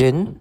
진